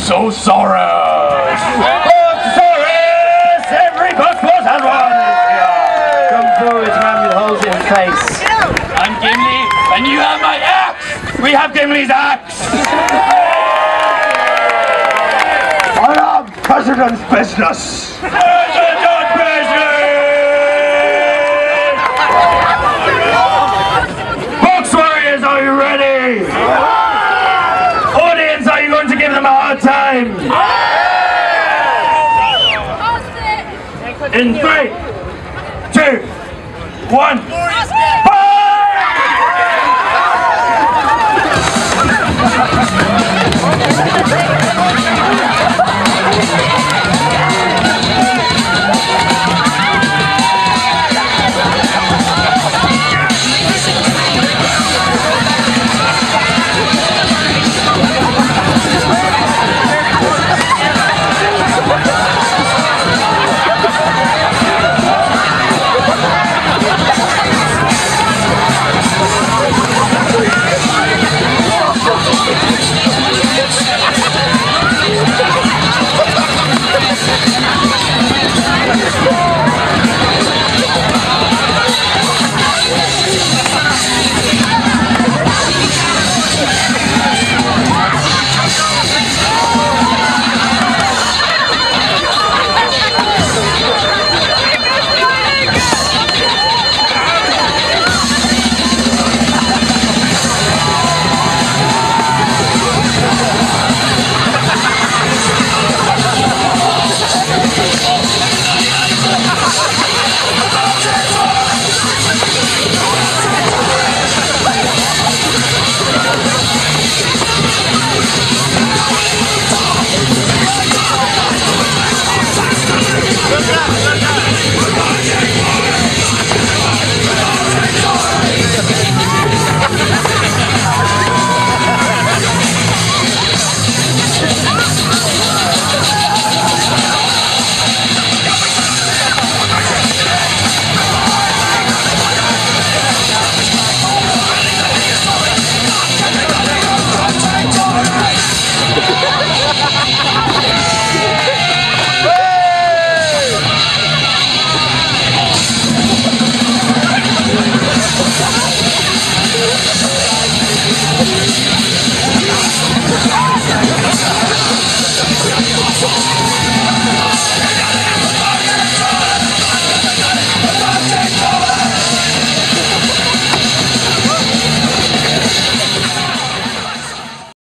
Boxosaurus! Boxosaurus! Oh, every box was is here! Come forward, man with holes in face. I'm Gimli, and you have my axe! We have Gimli's axe! I am President's business. Oh, In three, two, one.